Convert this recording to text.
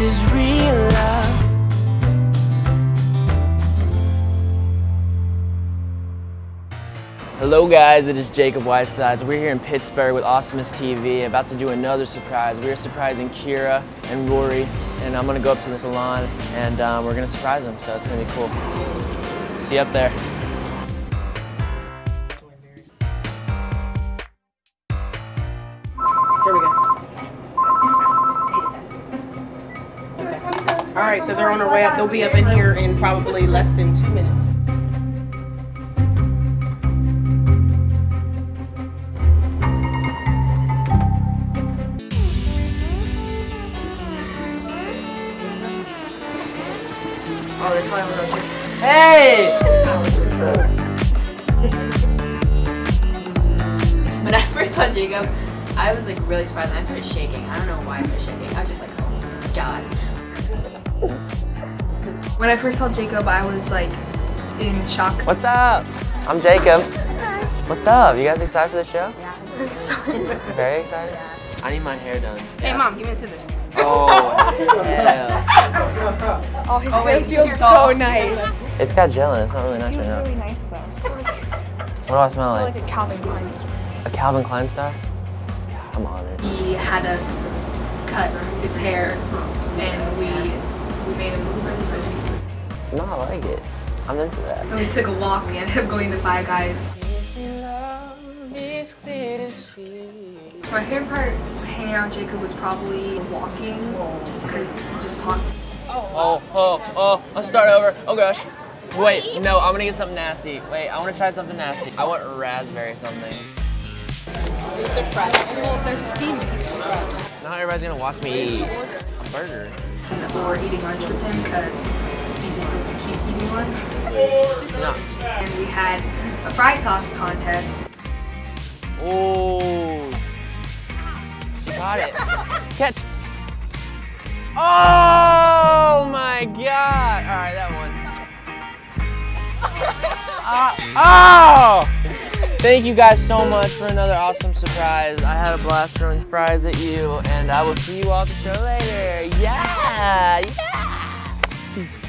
is real love. Hello guys, it is Jacob Whitesides. We're here in Pittsburgh with Awesomeness TV, about to do another surprise. We are surprising Kierra and Rory, and I'm gonna go up to the salon and um, we're gonna surprise them, so it's gonna be cool. See you up there. All right, so they're on their way up. They'll be up in here in probably less than two minutes. Oh. Hey! When I first saw Jacob, I was like really surprised and I started shaking. I don't know why I started shaking. I was just like, oh my god. When I first saw Jacob, I was like in shock. What's up? I'm Jacob. What's up? You guys excited for the show? Yeah, I'm so Very excited? I need my hair done. Hey, mom, give me the scissors. Oh, hell. Oh, his Oh, hair feels so tall. nice. It's got gel in it. It's not really It nice right feels now. really nice though. What do I smell I like? like a Calvin Klein store. A Calvin Klein star? Yeah, I'm honored. He had us cut his hair and we we made him look really squishy. No, I like it. I'm into that. And we took a walk. We ended up going to Five Guys. My favorite part hanging out with Jacob was probably walking because just talked. Oh, oh, oh, oh, let's start over. Oh gosh. Wait, no, I'm gonna get something nasty. Wait, I wanna try something nasty. I want raspberry something. Well, they're steamy. Not everybody's gonna watch me eat a burger. Or eating lunch with him because he just looks cute eating lunch. It's not. And we had a fry toss contest. Oh, she got it. Catch. Oh my god! All right, that one. Ah, oh! Thank you guys so much for another awesome surprise. I had a blast throwing fries at you, and I will see you all at the show later. Yeah! Yeah! Peace.